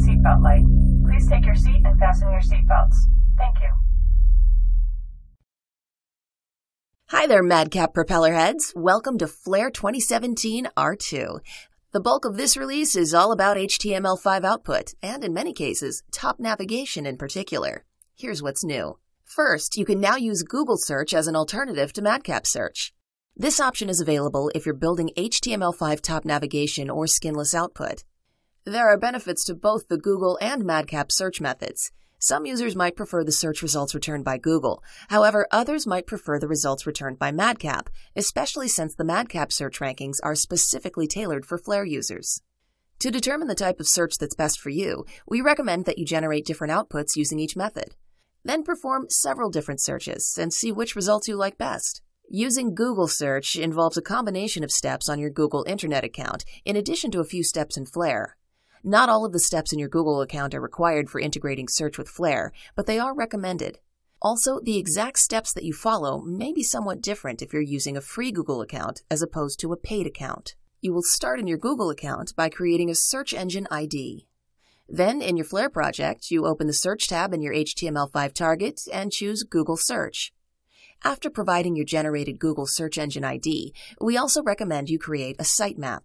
seatbelt light. Please take your seat and fasten your seatbelts. Thank you. Hi there, Madcap propeller heads. Welcome to Flare 2017 R2. The bulk of this release is all about HTML5 output, and in many cases, top navigation in particular. Here's what's new. First, you can now use Google search as an alternative to Madcap search. This option is available if you're building HTML5 top navigation or skinless output. There are benefits to both the Google and Madcap search methods. Some users might prefer the search results returned by Google. However, others might prefer the results returned by Madcap, especially since the Madcap search rankings are specifically tailored for Flare users. To determine the type of search that's best for you, we recommend that you generate different outputs using each method. Then perform several different searches and see which results you like best. Using Google search involves a combination of steps on your Google Internet account, in addition to a few steps in Flare. Not all of the steps in your Google account are required for integrating search with Flare, but they are recommended. Also, the exact steps that you follow may be somewhat different if you're using a free Google account as opposed to a paid account. You will start in your Google account by creating a search engine ID. Then, in your Flare project, you open the Search tab in your HTML5 target and choose Google Search. After providing your generated Google search engine ID, we also recommend you create a sitemap.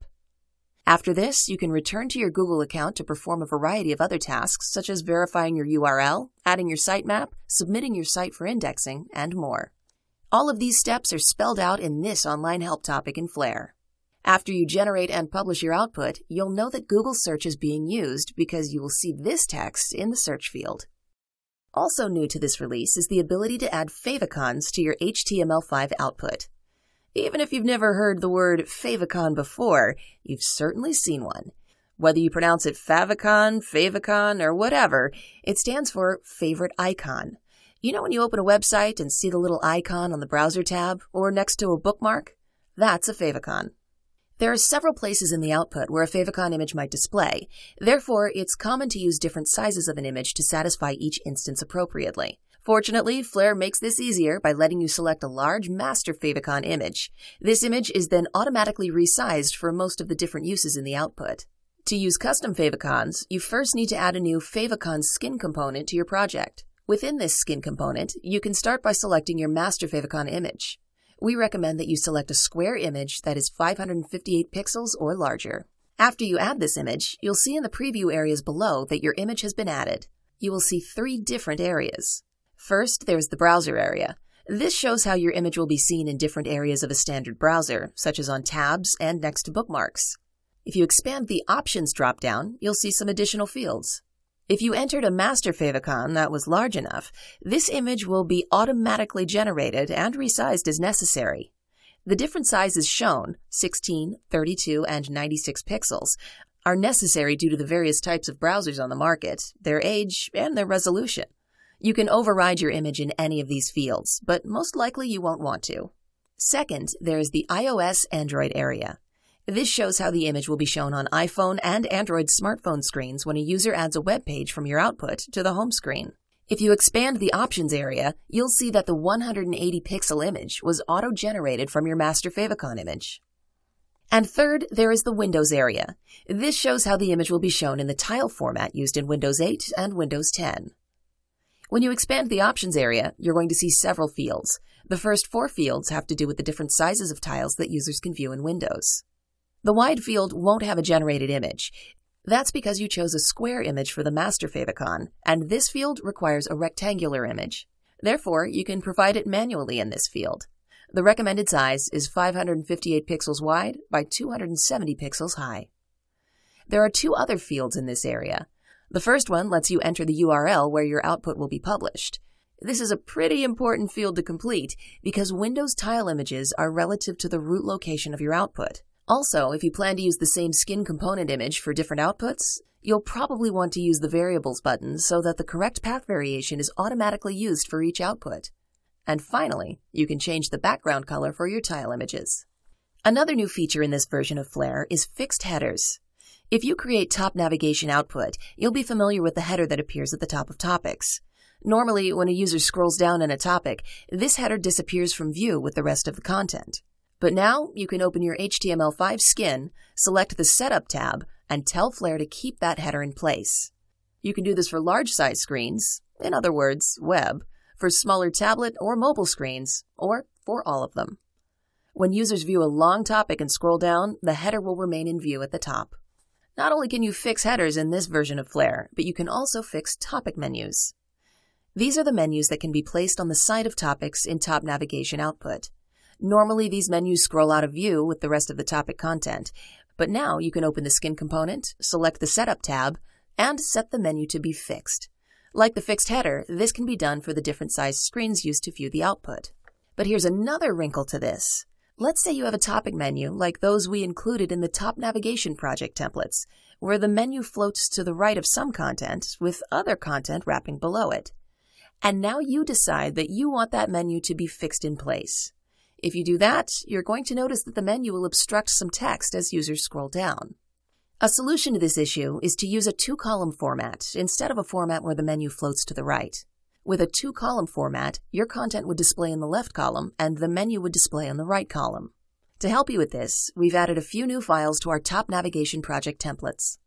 After this, you can return to your Google account to perform a variety of other tasks such as verifying your URL, adding your sitemap, submitting your site for indexing, and more. All of these steps are spelled out in this online help topic in Flare. After you generate and publish your output, you'll know that Google search is being used because you will see this text in the search field. Also new to this release is the ability to add favicons to your HTML5 output. Even if you've never heard the word favicon before, you've certainly seen one. Whether you pronounce it favicon, favicon, or whatever, it stands for favorite icon. You know when you open a website and see the little icon on the browser tab or next to a bookmark? That's a favicon. There are several places in the output where a favicon image might display. Therefore, it's common to use different sizes of an image to satisfy each instance appropriately. Fortunately, Flare makes this easier by letting you select a large master favicon image. This image is then automatically resized for most of the different uses in the output. To use custom favicons, you first need to add a new favicon skin component to your project. Within this skin component, you can start by selecting your master favicon image we recommend that you select a square image that is 558 pixels or larger. After you add this image, you'll see in the preview areas below that your image has been added. You will see three different areas. First, there's the browser area. This shows how your image will be seen in different areas of a standard browser, such as on tabs and next to bookmarks. If you expand the Options dropdown, you'll see some additional fields. If you entered a master favicon that was large enough, this image will be automatically generated and resized as necessary. The different sizes shown, 16, 32, and 96 pixels, are necessary due to the various types of browsers on the market, their age, and their resolution. You can override your image in any of these fields, but most likely you won't want to. Second, there is the iOS Android area. This shows how the image will be shown on iPhone and Android smartphone screens when a user adds a web page from your output to the home screen. If you expand the options area, you'll see that the 180 pixel image was auto-generated from your master favicon image. And third, there is the Windows area. This shows how the image will be shown in the tile format used in Windows 8 and Windows 10. When you expand the options area, you're going to see several fields. The first four fields have to do with the different sizes of tiles that users can view in Windows. The wide field won't have a generated image. That's because you chose a square image for the master favicon, and this field requires a rectangular image. Therefore, you can provide it manually in this field. The recommended size is 558 pixels wide by 270 pixels high. There are two other fields in this area. The first one lets you enter the URL where your output will be published. This is a pretty important field to complete because Windows tile images are relative to the root location of your output. Also, if you plan to use the same skin component image for different outputs, you'll probably want to use the Variables button so that the correct path variation is automatically used for each output. And finally, you can change the background color for your tile images. Another new feature in this version of Flare is fixed headers. If you create top navigation output, you'll be familiar with the header that appears at the top of topics. Normally, when a user scrolls down in a topic, this header disappears from view with the rest of the content. But now you can open your HTML5 skin, select the Setup tab, and tell Flare to keep that header in place. You can do this for large size screens, in other words, web, for smaller tablet or mobile screens, or for all of them. When users view a long topic and scroll down, the header will remain in view at the top. Not only can you fix headers in this version of Flare, but you can also fix topic menus. These are the menus that can be placed on the side of topics in Top Navigation Output. Normally, these menus scroll out of view with the rest of the topic content, but now you can open the skin component, select the Setup tab, and set the menu to be fixed. Like the fixed header, this can be done for the different sized screens used to view the output. But here's another wrinkle to this. Let's say you have a topic menu like those we included in the Top Navigation Project templates, where the menu floats to the right of some content with other content wrapping below it. And now you decide that you want that menu to be fixed in place. If you do that, you're going to notice that the menu will obstruct some text as users scroll down. A solution to this issue is to use a two-column format instead of a format where the menu floats to the right. With a two-column format, your content would display in the left column and the menu would display on the right column. To help you with this, we've added a few new files to our top navigation project templates.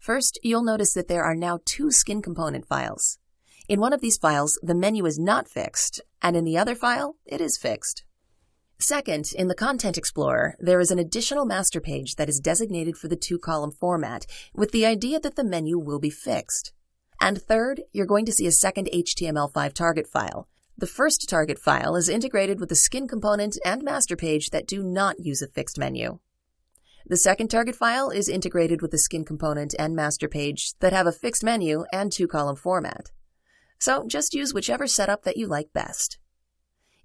First, you'll notice that there are now two skin component files. In one of these files, the menu is not fixed, and in the other file, it is fixed. Second, in the Content Explorer, there is an additional master page that is designated for the two-column format, with the idea that the menu will be fixed. And third, you're going to see a second HTML5 target file. The first target file is integrated with the skin component and master page that do not use a fixed menu. The second target file is integrated with the skin component and master page that have a fixed menu and two-column format. So just use whichever setup that you like best.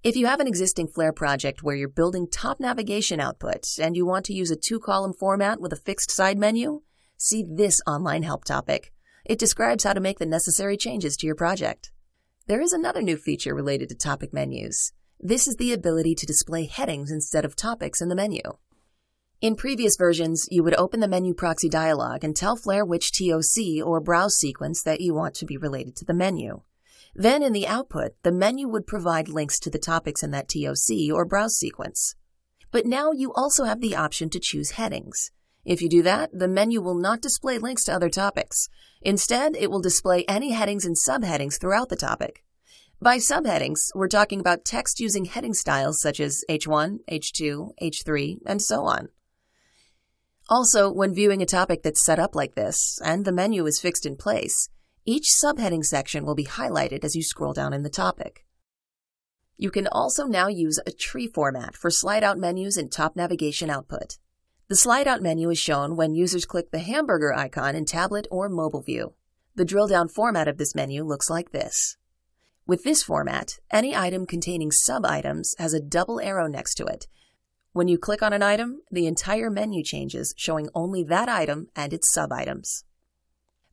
If you have an existing Flare project where you're building top navigation output and you want to use a two-column format with a fixed side menu, see this online help topic. It describes how to make the necessary changes to your project. There is another new feature related to topic menus. This is the ability to display headings instead of topics in the menu. In previous versions, you would open the menu proxy dialog and tell Flare which TOC or browse sequence that you want to be related to the menu. Then in the output, the menu would provide links to the topics in that TOC or browse sequence. But now you also have the option to choose headings. If you do that, the menu will not display links to other topics. Instead, it will display any headings and subheadings throughout the topic. By subheadings, we're talking about text using heading styles such as H1, H2, H3, and so on. Also, when viewing a topic that's set up like this, and the menu is fixed in place, each subheading section will be highlighted as you scroll down in the topic. You can also now use a tree format for slide-out menus and top navigation output. The slide-out menu is shown when users click the hamburger icon in tablet or mobile view. The drill-down format of this menu looks like this. With this format, any item containing sub-items has a double arrow next to it. When you click on an item, the entire menu changes, showing only that item and its sub-items.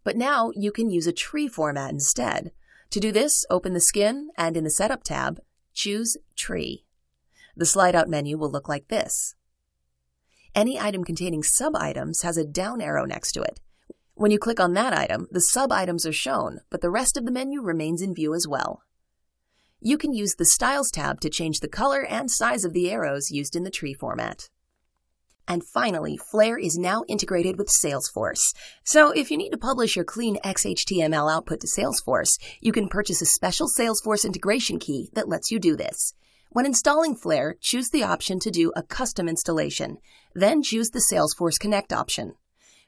But now you can use a tree format instead. To do this, open the skin and in the Setup tab, choose Tree. The slide-out menu will look like this. Any item containing sub-items has a down arrow next to it. When you click on that item, the sub-items are shown, but the rest of the menu remains in view as well. You can use the Styles tab to change the color and size of the arrows used in the tree format. And finally, Flare is now integrated with Salesforce. So if you need to publish your clean XHTML output to Salesforce, you can purchase a special Salesforce integration key that lets you do this. When installing Flare, choose the option to do a custom installation, then choose the Salesforce Connect option.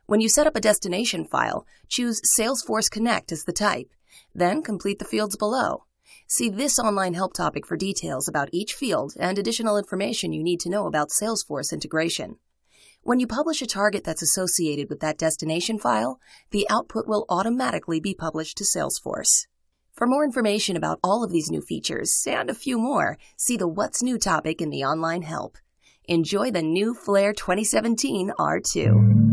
When you set up a destination file, choose Salesforce Connect as the type, then complete the fields below. See this online help topic for details about each field and additional information you need to know about Salesforce integration. When you publish a target that's associated with that destination file, the output will automatically be published to Salesforce. For more information about all of these new features and a few more, see the What's New topic in the online help. Enjoy the new Flare 2017 R2.